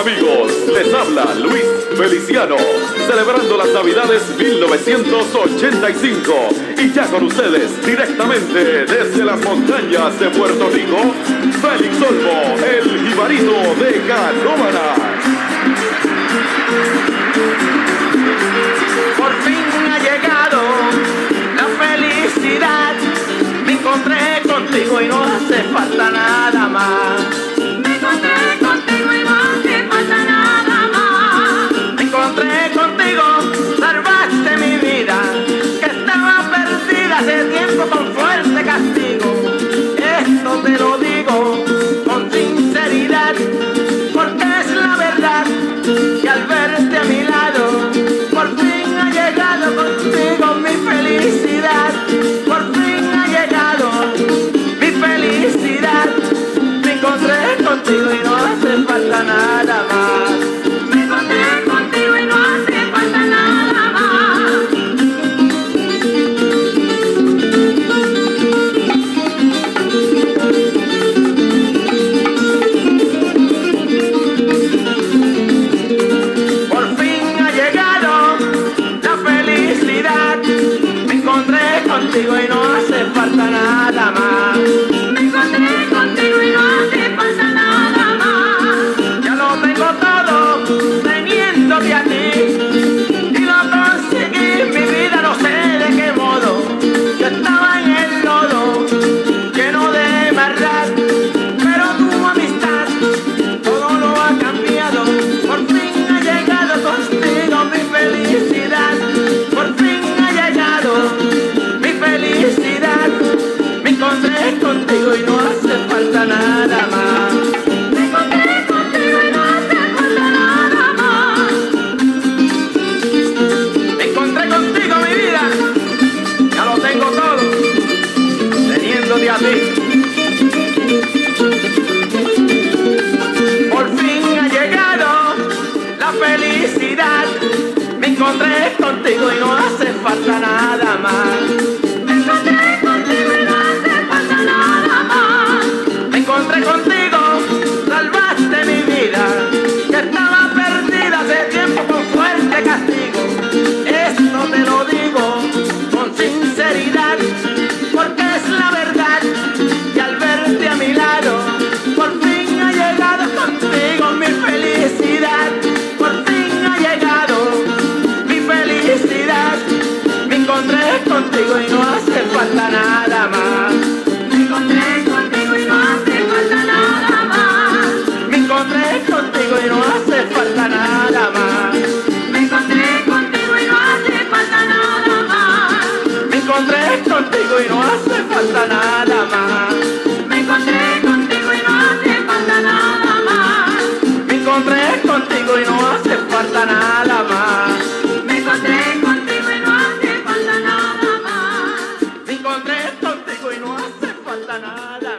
Amigos, les habla Luis Feliciano, celebrando las Navidades 1985 y ya con ustedes directamente desde las montañas de Puerto Rico, Félix Olmo, el jibarito de Canómanas. Por fin ha llegado la felicidad. Me encontré contigo y no hace falta nada más. Contigo y no hace falta nada más. Me encontré contigo y no hace falta nada más. Por fin ha llegado la felicidad. Me encontré contigo y no Teniéndote a ti. Por fin ha llegado la felicidad. Me encontré contigo y no hace falta nada más. contigo y no hace falta nada más. Me encontré contigo y no hace falta nada más. Me encontré contigo y no hace falta nada más. Me encontré contigo y no hace falta nada más. Me encontré contigo y no hace falta nada más. Me encontré contigo y no hace falta nada más. Me encontré contigo y no hace falta nada más. hombre contigo y no hace falta nada.